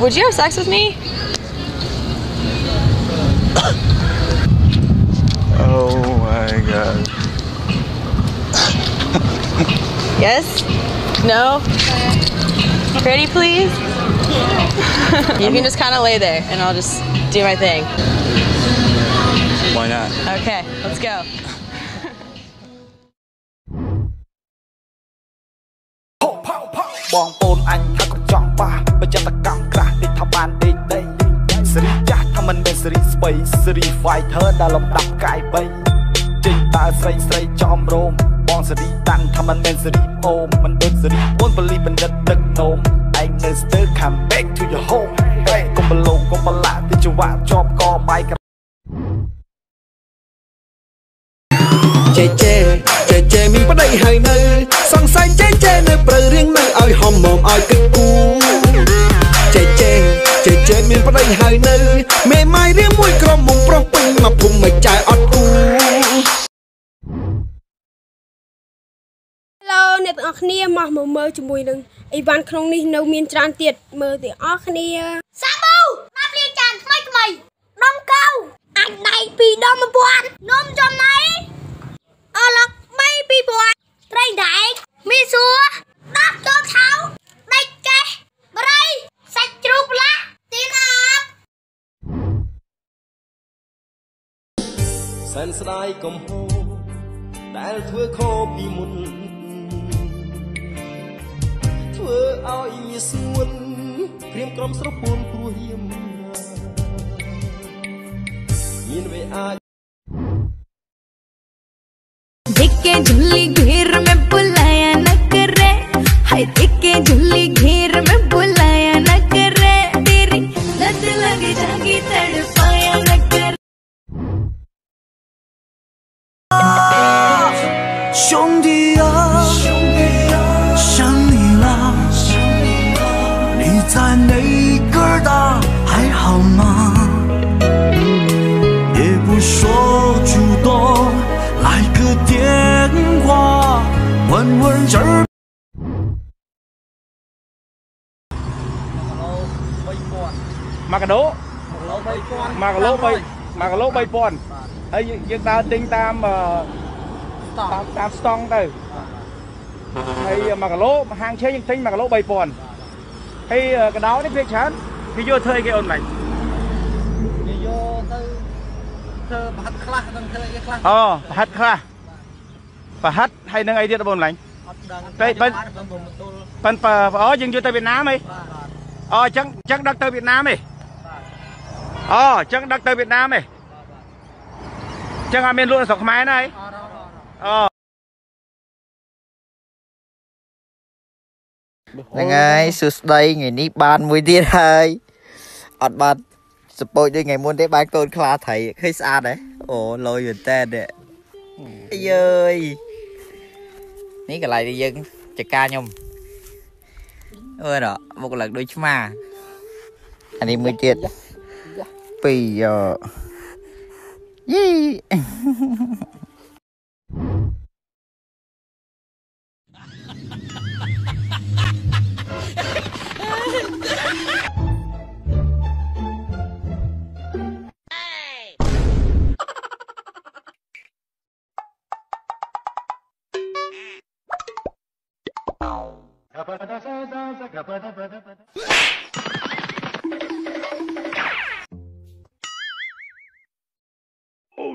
Would you have sex with me? oh my god. yes? No? Ready, please? you can just kind of lay there and I'll just do my thing. Why not? Okay, let's go. Bon, anh chọn ba, bây giờ ta cảm ថាបានដេកដីសេរីចាស់ថាមិនមែនសេរីស្បៃសេរី fighter ដែលលំដាប់កាយបីចេញតើស្រីស្រីចំរោមបងសេរីតាន់ថាមិនមែនសេរីអូមមិនដូចសេរីអូនបលីបណ្ឌិតដឹកនោមឯងនៅស្ទើ come back to your home ហេកុំបលោកុំបលាទីចង្វាក់ជាប់កបាយកជេជេជេជេមានប្តីហើយនៅ សង្ស័យជេជេនៅព្រៅរៀងនៅឲ្យហមមុំឲ្យគិត ប្តីហើយនៅមេម៉ាយរៀងមួយក្រុមមុំប្រុសពេញមកភូមិមិនចែអត់គូឡូអ្នកទាំងអស់គ្នាមកមកមើលជាមួយនឹងអីវ៉ាន់ក្នុងនេះនៅមានច្រើនទៀតមើលទាំងអស់គ្នាសាប៊ូមកព្រាចានថ្មីថ្មីដងកៅអញដៃពីរដង1000នំចំណៃអឡុក3 2000ត្រីដែកមីសួរដាប់ចូលឆៅដេចកេះបរិយសាច់ជ្រូកឡាស់ទៀនអាប់ សែនស្ដាយកំហូរដែលធ្វើខុសពីមុនធ្វើឲ្យងាយស្ងួនព្រៀមក្រុមស្រពួនព្រោះហ៊ាមមានវេអាច 兄弟啊，想你了，你在哪个大还好吗？也不说主动，来个电话，问问这儿。 1គីឡូ1គីឡូ3 1គីឡូ3000ហើយយើងដើរទិញតាមអឺ តាមតាមស្តង់ទៅហើយ1គីឡូហាងឆេយើងទិញ1គីឡូ3000ហើយកដោនេះវាច្រើនគេយកធ្វើអីគេអូនមិននិយាយទៅធ្វើប្រហិតខ្លះនឹងធ្វើអីខ្លះអូប្រហិតខ្លះប្រហិតហើយនឹងអីទៀតបងម្លាញ់អត់ដឹងតែបើបានខ្ញុំមកទូលប៉ិនបើអូយើងយកទៅវៀតណាមហីបាទបាទអូអញ្ចឹងអញ្ចឹងដឹកទៅវៀតណាមហីអូអញ្ចឹងដឹកទៅវៀតណាមហីអញ្ចឹងអត់មានលក់នៅស្រុកខ្មែរណាហីអរអរអរអូ ហ្នឹងហើយសួស្ដីថ្ងៃនេះបានមួយទៀតហើយអត់បានសពូចដូចថ្ងៃមុនទេបានកូនខ្លាត្រីឃើញស្អាតហ៎អូលយមែនតើនេះអាយអើយនេះកន្លែងដែលយើងចកាខ្ញុំអឺណ៎មុខឡើងដូចឆ្មាអានេះមួយទៀតពី Oh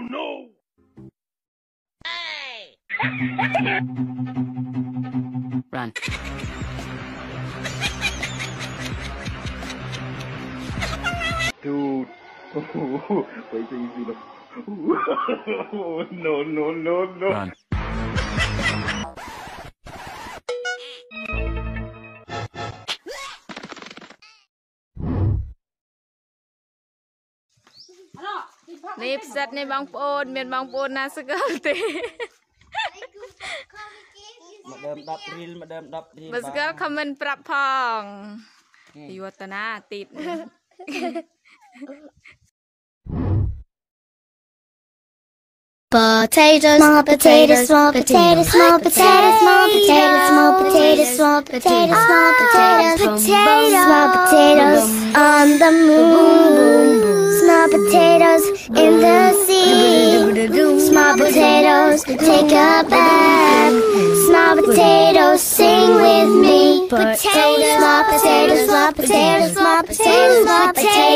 no! Hey! Run. Dude. Wait till you see the. Oh, no, no, no, no. Run. នេះផ្សិតនេះបងប្អូន មានបងប្អូនណាស្គាល់ទេម្ដង10រៀលម្ដង10រៀលបើស្គាល់ខមមិនប្រាប់ផងយវតនាទីត Potatoes, small potatoes, small potatoes, small potatoes, small potatoes, small potatoes, small potatoes, small potatoes, potatoes, small potatoes. on the moon. Small potatoes Potatoes, small potatoes, small potatoes, small potatoes, small potatoes, small potatoes, small potatoes.